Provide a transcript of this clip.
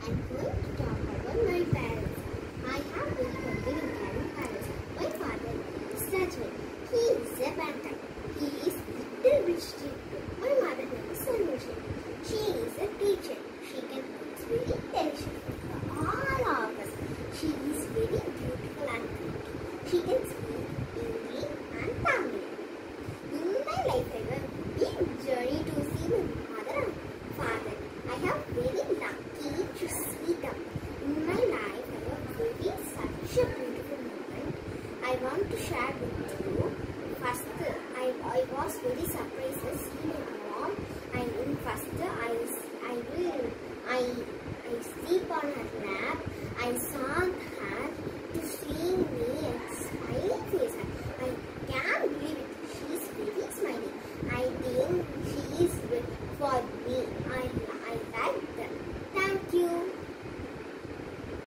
I'm going to talk about my parents. I have been in Karen Palace. My father is Rajman. He is a banker. He is little bit. My I want to share with you. First, I, I was very surprised to see my mom. I in first I I will I I sleep on her lap. I saw her to see me and smiling. I can't believe it. She's very smiling. I think.